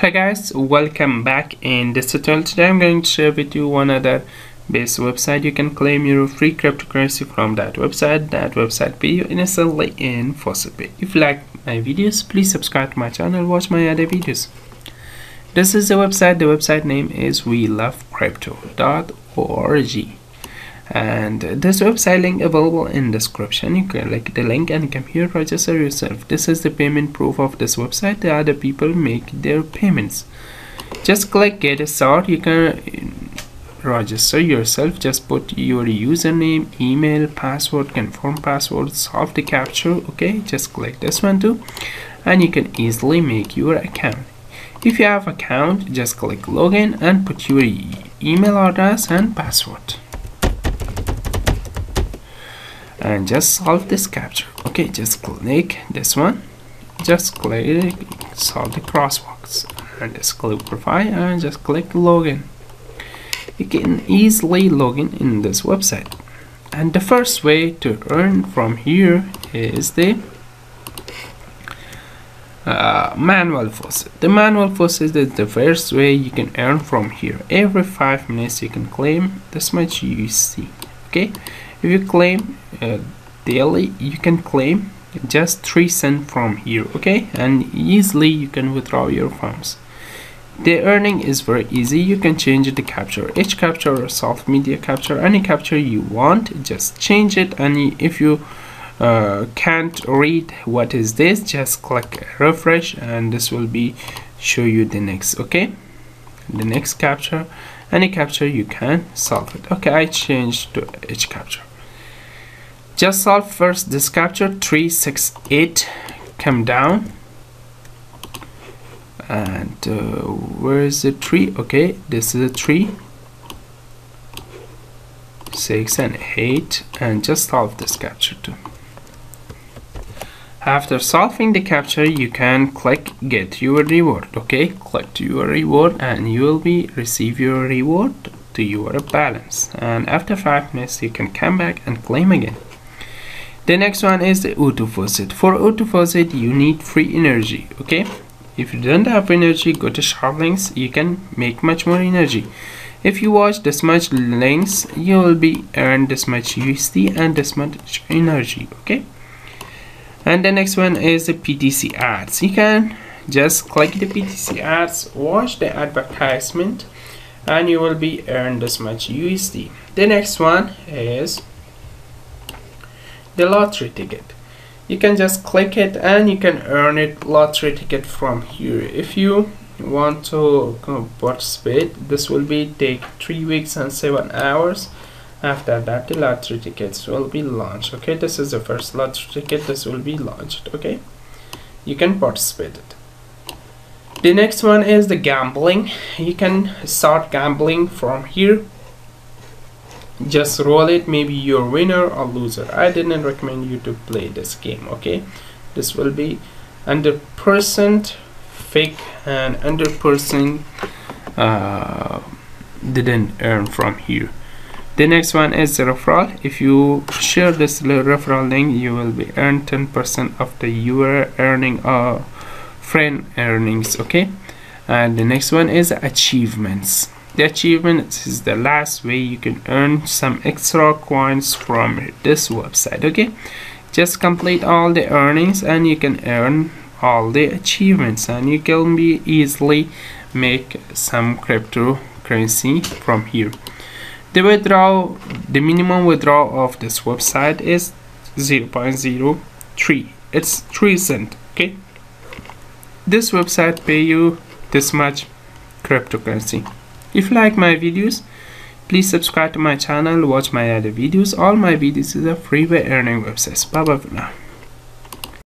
Hello guys, welcome back in this tutorial. Today I'm going to share with you one other base website. You can claim your free cryptocurrency from that website. That website pay you instantly in Faucetpay. If you like my videos, please subscribe to my channel, watch my other videos. This is the website. The website name is we love crypto.org and this website link available in description. You can click the link and come here register yourself. This is the payment proof of this website. The other people make their payments. Just click get a start. You can register yourself. Just put your username email password confirm password solve the captcha okay just click this one too. And you can easily make your account. If you have account just click login and put your email address and password and just solve this captcha okay just click this one just click solve the crosswalks and just click profile and just click login you can easily login in this website and the first way to earn from here is the uh, manual faucet. The manual faucet is the first way you can earn from here. Every five minutes you can claim this much USD. Okay, if you claim uh, daily you can claim just 3 cents from here okay? And easily you can withdraw your funds. The earning is very easy. You can change the capture hCaptcha or Solve Media capture any capture you want. Just change it and if you uh, can't read what is this just click refresh and this will be show you the next okay? The next capture any capture you can solve it. Okay I changed to hCaptcha just solve first this captcha 368 come down. And uh, where is the tree okay this is a tree six and eight and just solve this capture too. After solving the capture you can click get your reward okay? Click to your reward and you will be receive your reward to your balance. And after five minutes you can come back and claim again the next one is the auto faucet for auto faucet you need free energy okay? If you don't have energy go to sharp links you can make much more energy. If you watch this much links you will be earn this much USD and this much energy okay? And the next one is the PTC ads. You can just click the PTC ads watch the advertisement and you will be earn this much USD the next one is the lottery ticket. You can just click it and you can earn it lottery ticket from here. If you want to participate this will be take three weeks and seven hours. After that the lottery tickets will be launched. Okay this is the first lottery ticket. This will be launched. Okay you can participate it. The next one is the gambling. You can start gambling from here just roll it. Maybe you're winner or loser. I didn't recommend you to play this game okay? This will be under percent fake and under percent uh, didn't earn from here the next one is referral if you share this referral link you will be earn 10 percent of the your earning or uh, friend earnings okay? And the next one is achievements the achievement is the last way you can earn some extra coins from this website okay? Just complete all the earnings and you can earn all the achievements and you can be easily make some cryptocurrency from here. The withdrawal the minimum withdrawal of this website is 0.03 it's 3 cent okay? This website pay you this much cryptocurrency if you like my videos, please subscribe to my channel, watch my other videos. All my videos is a freeway earning websites. Bye bye for now.